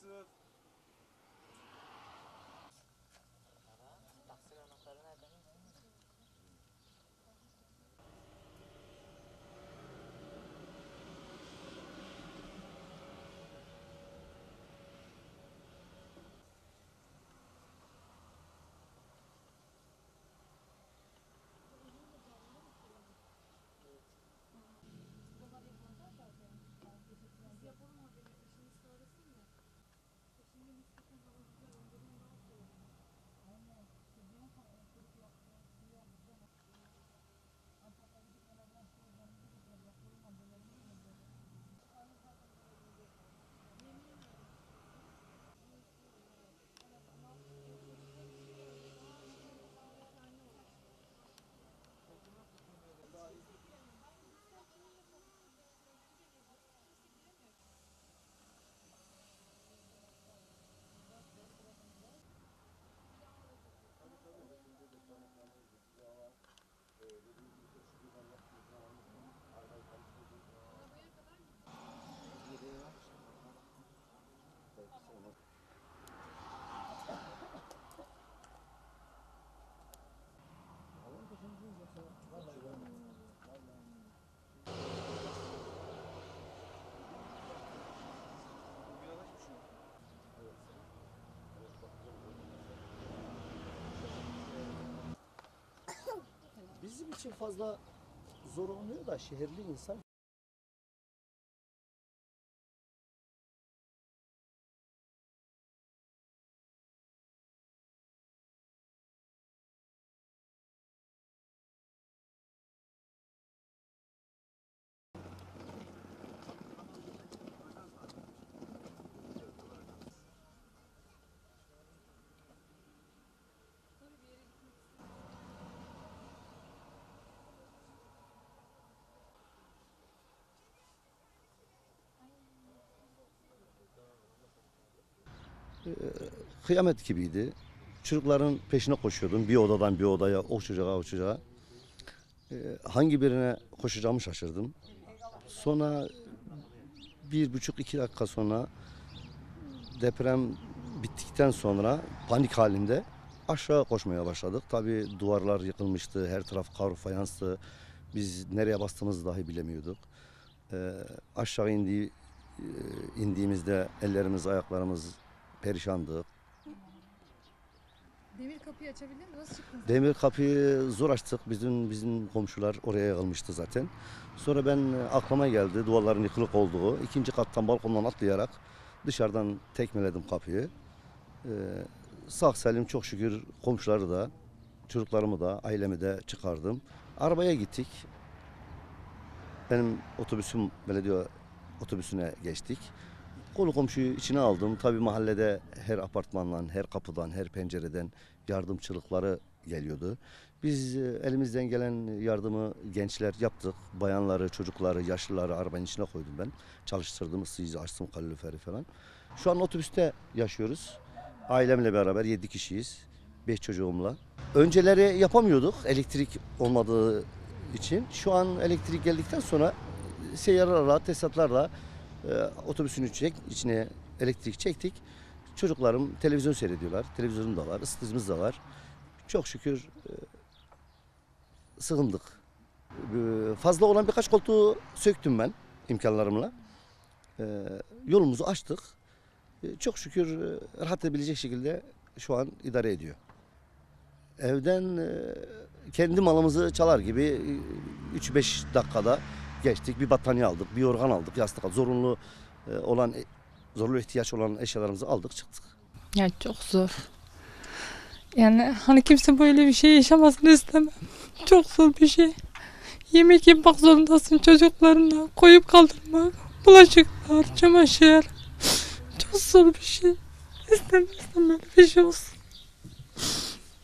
Joseph. İçin fazla zor olmuyor da şehirli insan kıyamet gibiydi. Çocukların peşine koşuyordum. Bir odadan bir odaya, o çocuğa, o çocuğa. Ee, hangi birine koşacağımı şaşırdım. Sonra bir buçuk iki dakika sonra deprem bittikten sonra panik halinde aşağı koşmaya başladık. Tabii duvarlar yıkılmıştı, her taraf kar fayanstı. Biz nereye bastığımızı dahi bilemiyorduk. Ee, aşağı indi, e, indiğimizde ellerimiz, ayaklarımız perişandı. Demir kapıyı açabildin mi? Nasıl çıktın? sen? Demir kapıyı zor açtık. Bizim bizim komşular oraya yığılmıştı zaten. Sonra ben e, aklıma geldi duvarların yıkılık olduğu. ikinci kattan balkondan atlayarak dışarıdan tekmeledim kapıyı. Ee, sağ salim çok şükür komşuları da çocuklarımı da ailemi de çıkardım. Arabaya gittik. Benim otobüsüm belediye otobüsüne geçtik. Kolu komşuyu içine aldım. Tabii mahallede her apartmandan, her kapıdan, her pencereden yardımçılıkları geliyordu. Biz e, elimizden gelen yardımı gençler yaptık. Bayanları, çocukları, yaşlıları arabanın içine koydum ben. Çalıştırdım, ısıyıcı açtım kaloriferi falan. Şu an otobüste yaşıyoruz. Ailemle beraber 7 kişiyiz. 5 çocuğumla. Önceleri yapamıyorduk elektrik olmadığı için. Şu an elektrik geldikten sonra seyyarlarla, tesisatlarla e, otobüsün içine, içine elektrik çektik. Çocuklarım televizyon seyrediyorlar. Televizyonum da var, ısıtıcımız da var. Çok şükür e, sığındık. E, fazla olan birkaç koltuğu söktüm ben imkanlarımla. E, yolumuzu açtık. E, çok şükür e, rahat edebilecek şekilde şu an idare ediyor. Evden e, kendi malımızı çalar gibi e, 3-5 dakikada geçtik. Bir battaniye aldık, bir yorgan aldık, yastık aldık. Zorunlu e, olan, zorlu ihtiyaç olan eşyalarımızı aldık çıktık. Ya çok zor. Yani hani kimse böyle bir şey yaşamasını istemem. Çok zor bir şey. Yemek yapmak zorundasın çocuklarına. Koyup kaldırmak. Bulaşıklar, çamaşır. Çok zor bir şey. İstemezdim böyle bir şey olsun.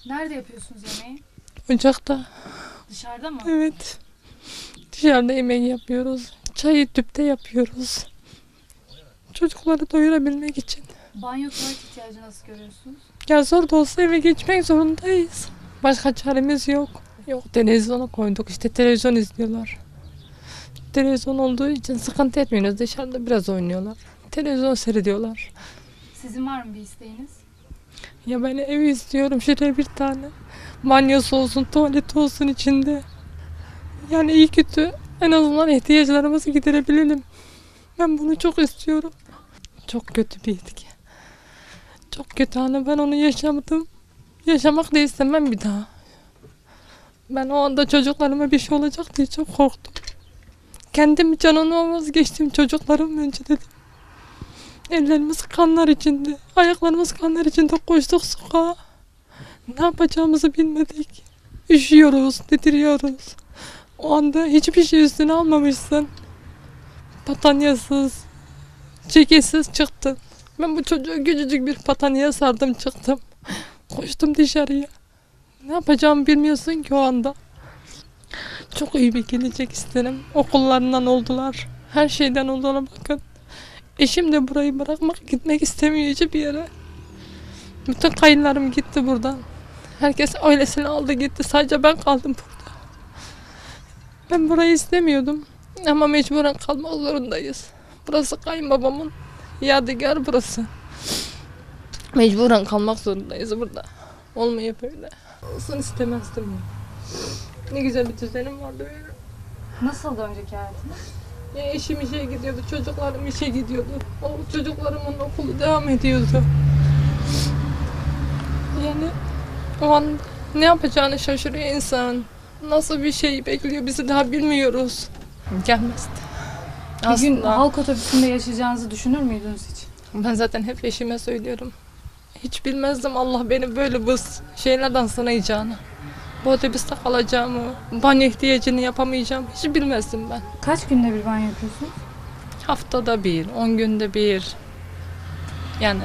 Nerede yapıyorsunuz yemeği? Ocakta. Dışarıda mı? Evet. Dışarıda yemek yapıyoruz. Çayı tüpte yapıyoruz. Çocukları doyurabilmek için. Banyo tuvalet ihtiyacı nasıl görüyorsunuz? Ya zor da olsa eve geçmek zorundayız. Başka çaremiz yok. Yok televizyona koyduk işte televizyon izliyorlar. Televizyon olduğu için sıkıntı etmiyoruz. Dışarıda biraz oynuyorlar. Televizyon seyrediyorlar. Sizin var mı bir isteğiniz? Ya ben ev istiyorum şuraya bir tane. Banyosu olsun, tuvaleti olsun içinde. Yani iyi kötü en azından ihtiyaçlarımızı giderebilelim. Ben bunu çok istiyorum. Çok kötü bir etki. Çok kötü hani ben onu yaşamadım. Yaşamak da istemem bir daha. Ben o anda çocuklarıma bir şey olacak diye çok korktum. Kendim canını vazgeçtim çocuklarım önce dedim. Ellerimiz kanlar içinde, ayaklarımız kanlar içinde koştuk sokağa. Ne yapacağımızı bilmedik. Üşüyoruz, titriyoruz. O anda hiçbir şey üstüne almamışsın. Patanyasız, ceketiz çıktın. Ben bu çocuğu küçücük bir patanyaya sardım çıktım. Koştum dışarıya. Ne yapacağımı bilmiyorsun ki o anda. Çok iyi bir gelecek isterim. Okullarından oldular. Her şeyden oldular bakın. Eşim de burayı bırakmak gitmek istemiyor hiçbir yere. Bütün kayınlarım gitti buradan. Herkes ailesini aldı gitti. Sadece ben kaldım burada. Ben burayı istemiyordum. Ama mecburen kalmak zorundayız. Burası kayınbabamın yadigar burası. Mecburen kalmak zorundayız burada. Olmayıp öyle. Olsun istemezdim. Ne güzel bir düzenim vardı benim. Nasıldı önceki hayatınız? Ya eşim işe gidiyordu, çocuklarım işe gidiyordu. O çocuklarımın okulu devam ediyordu. Yani o an ne yapacağını şaşırıyor insan. Nasıl bir şey bekliyor bizi daha bilmiyoruz. Gelmezdi. Bir gün Aslında halk otobüsünde yaşayacağınızı düşünür müydünüz hiç? ben zaten hep eşime söylüyorum. Hiç bilmezdim Allah beni böyle bu şeylerden sınayacağını. Bu otobüste kalacağımı, banyo ihtiyacını yapamayacağım hiç bilmezdim ben. Kaç günde bir banyo yapıyorsunuz? Haftada bir, on günde bir. Yani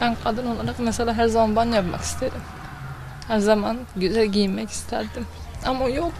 ben kadın olarak mesela her zaman banyo yapmak isterim. Her zaman güzel giyinmek isterdim. Ama yok.